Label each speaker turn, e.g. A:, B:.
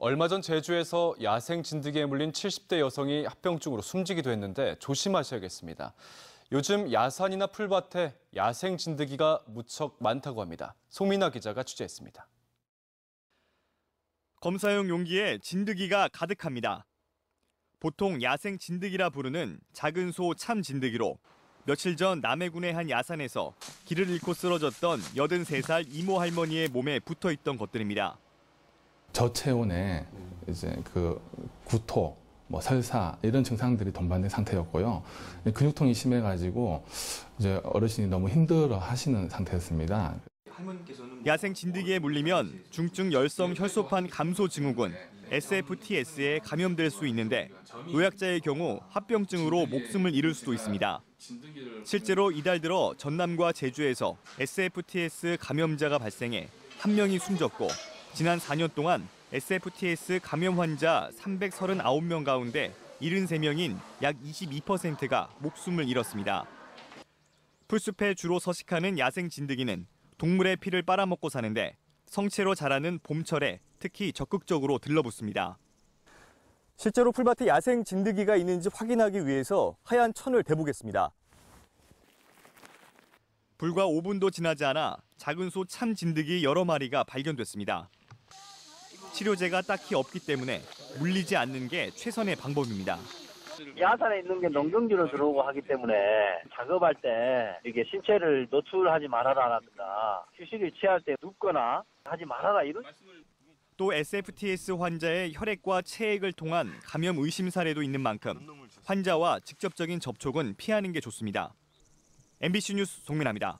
A: 얼마 전 제주에서 야생 진드기에 물린 70대 여성이 합병증으로 숨지기도 했는데 조심하셔야겠습니다. 요즘 야산이나 풀밭에 야생 진드기가 무척 많다고 합니다. 송민아 기자가 취재했습니다.
B: 검사용 용기에 진드기가 가득합니다. 보통 야생 진드기라 부르는 작은 소 참 진드기로 며칠 전 남해군의 한 야산에서 길을 잃고 쓰러졌던 83살 이모 할머니의 몸에 붙어 있던 것들입니다.
C: 저체온에 이제 그 구토, 뭐 설사 이런 증상들이 동반된 상태였고요. 근육통이 심해가지고 이제 어르신이 너무 힘들어 하시는 상태였습니다.
B: 야생 진드기에 물리면 중증 열성 혈소판 감소 증후군 SFTS에 감염될 수 있는데 노약자의 경우 합병증으로 목숨을 잃을 수도 있습니다. 실제로 이달 들어 전남과 제주에서 SFTS 감염자가 발생해 한 명이 숨졌고 지난 4년 동안 SFTS 감염 환자 339명 가운데 73명인 약 22%가 목숨을 잃었습니다. 풀숲에 주로 서식하는 야생 진드기는 동물의 피를 빨아먹고 사는데 성체로 자라는 봄철에 특히 적극적으로 들러붙습니다. 실제로 풀밭에 야생 진드기가 있는지 확인하기 위해서 하얀 천을 대보겠습니다. 불과 5분도 지나지 않아 작은 소 참 진드기 여러 마리가 발견됐습니다. 치료제가 딱히 없기 때문에 물리지 않는 게 최선의 방법입니다.
D: 야산에 있는 게 농경지로 들어오고 하기 때문에 작업할 때 이게 신체를 노출하지 말아라라든가 휴식을 취할 때 눕거나 하지 말아라 이런
B: 또 SFTS 환자의 혈액과 체액을 통한 감염 의심 사례도 있는 만큼 환자와 직접적인 접촉은 피하는 게 좋습니다. MBC 뉴스 송민아입니다.